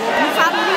Não fala